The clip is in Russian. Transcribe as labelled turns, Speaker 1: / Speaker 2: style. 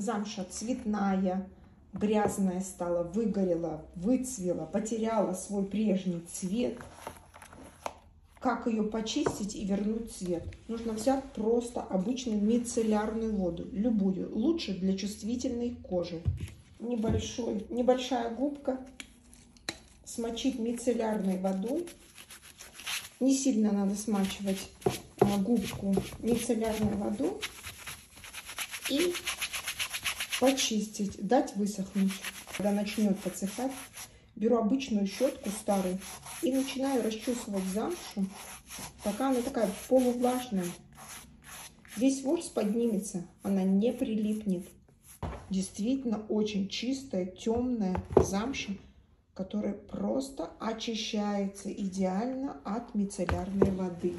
Speaker 1: Замша цветная, грязная стала, выгорела, выцвела, потеряла свой прежний цвет. Как ее почистить и вернуть цвет? Нужно взять просто обычную мицеллярную воду, любую, лучше для чувствительной кожи. Небольшой, небольшая губка, смочить мицеллярной водой. Не сильно надо смачивать а, губку мицеллярной водой и почистить, дать высохнуть. Когда начнет подсыхать, беру обычную щетку старую и начинаю расчесывать замшу, пока она такая полувлажная. Весь ворс поднимется, она не прилипнет. Действительно очень чистая, темная замша, которая просто очищается идеально от мицеллярной воды.